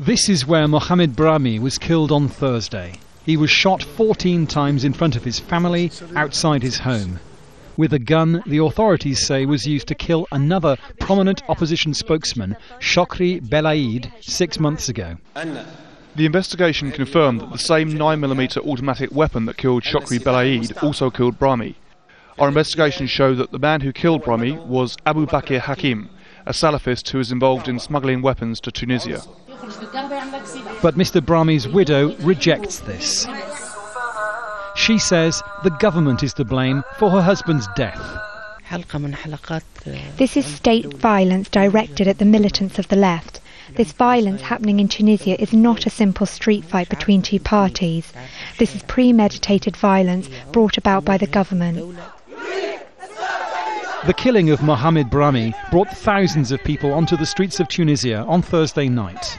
This is where Mohamed Brahmi was killed on Thursday. He was shot 14 times in front of his family outside his home. With a gun the authorities say was used to kill another prominent opposition spokesman, Shokri Belaid, six months ago. The investigation confirmed that the same 9mm automatic weapon that killed Shokri Belaid also killed Brahmi. Our investigation showed that the man who killed Brahmi was Abu Bakr Hakim, a Salafist who is involved in smuggling weapons to Tunisia. But Mr. Brahmi's widow rejects this. She says the government is to blame for her husband's death. This is state violence directed at the militants of the left. This violence happening in Tunisia is not a simple street fight between two parties. This is premeditated violence brought about by the government. The killing of Mohamed Brahmi brought thousands of people onto the streets of Tunisia on Thursday night.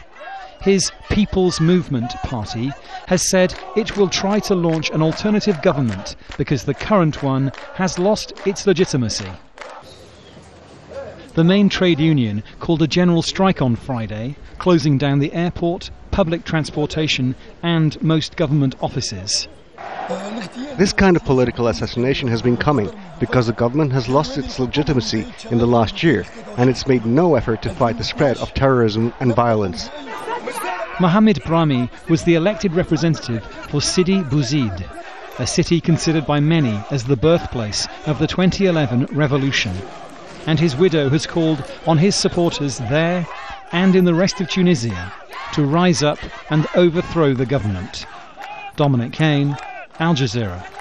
His People's Movement Party has said it will try to launch an alternative government because the current one has lost its legitimacy. The main trade union called a general strike on Friday, closing down the airport, public transportation, and most government offices. This kind of political assassination has been coming because the government has lost its legitimacy in the last year and it's made no effort to fight the spread of terrorism and violence. Mohamed Brahmi was the elected representative for Sidi Bouzid, a city considered by many as the birthplace of the 2011 revolution. And his widow has called on his supporters there and in the rest of Tunisia to rise up and overthrow the government. Dominic Kane, Al Jazeera.